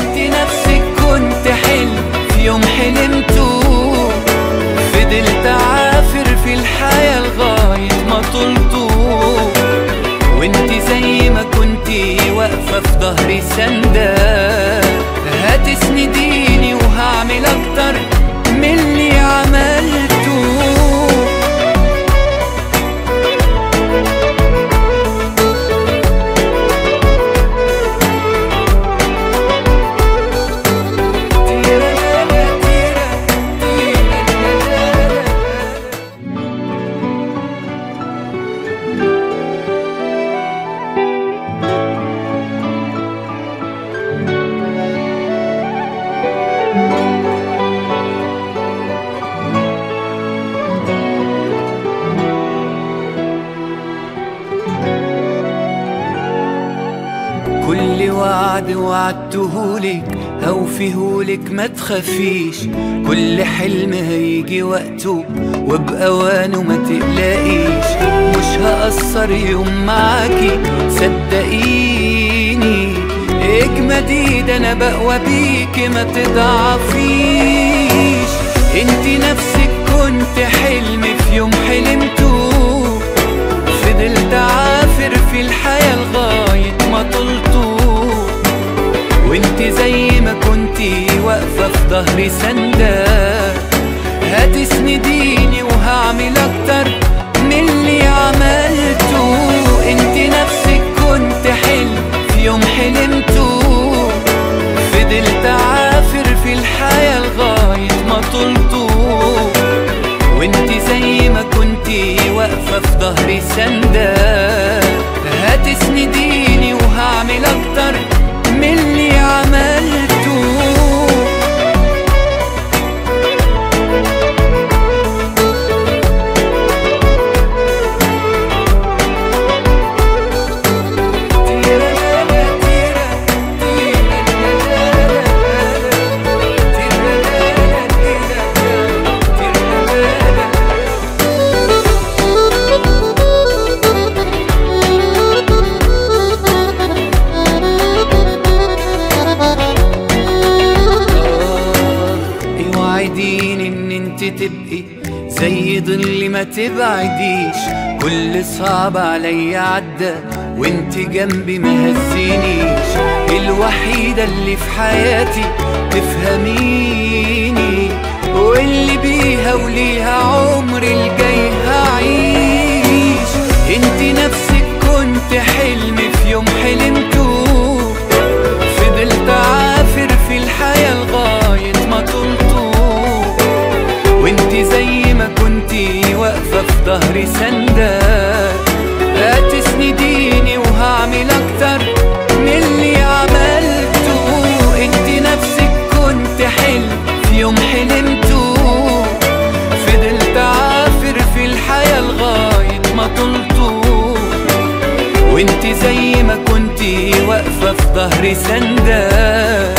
انت نفسك كنت حلم في يوم حلمته. فضلت عافر في الحياة لغاية ما طلته. وانت زي ما كنتي واقفة في ظهري سندة. وعد وعدتهولك هوفيهولك ما تخافيش. كل حلم هيجي وقته وبأوانه ما تقلقيش. مش هقصر يوم معاكي صدقيني. اجمدي ده أنا بقوى بيكي ما تضعفيش. انتي نفسك كنت حلم في يوم حلمته فضلت عافر في الحياة لغاية ما طلته ظهري سندة هتسنديني وهعمل أكتر من اللي عملته. انت نفسك كنت حلم في يوم حلمته. فضلت عافر في الحياة لغاية ما طلته وانت زي ما كنتي واقفة في ظهري سندة هتسنديني وهعمل أكتر من اللي عملته. تبقي زي ظل ما تبعديش. كل صعب عليا عدى وانت جنبي ما هزينيش. الوحيدة اللي في حياتي تفهميني واللي بيها وليها عمري الجاي. ظهري سندة هتسنديني وهعمل أكتر من اللي عملته. انت نفسك كنت حلم في يوم حلمته. فضلت عافر في الحياة لغاية ما طلته. وانت زي ما كنتي واقفة في ظهري وهعمل